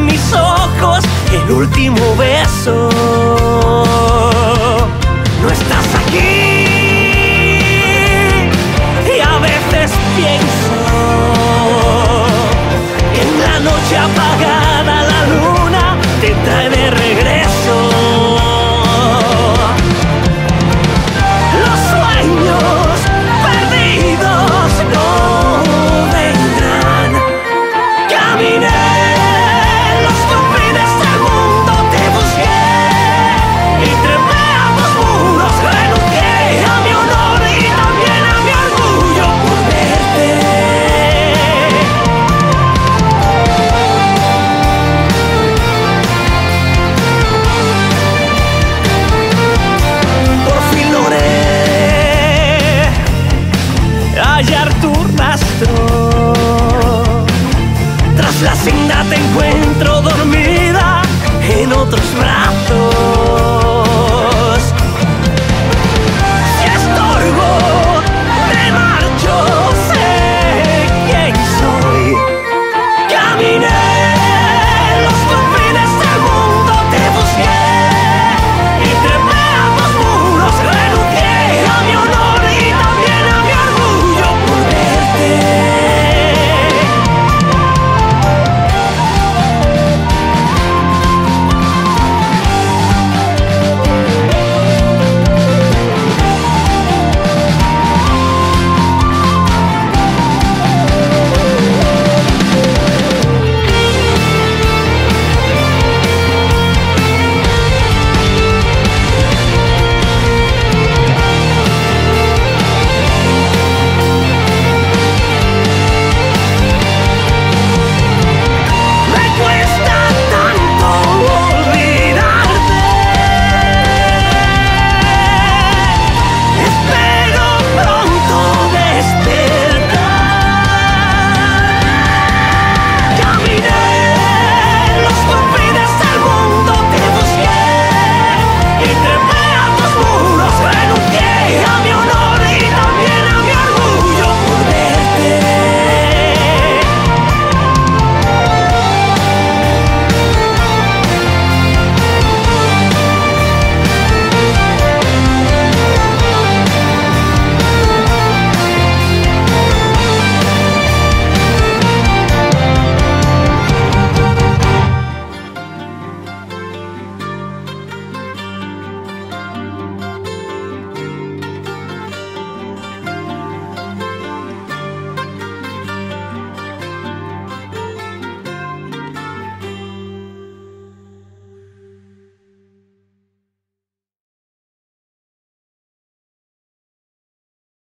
mis ojos el último beso. No está Tras la senda te encuentro dormida en otros brazos.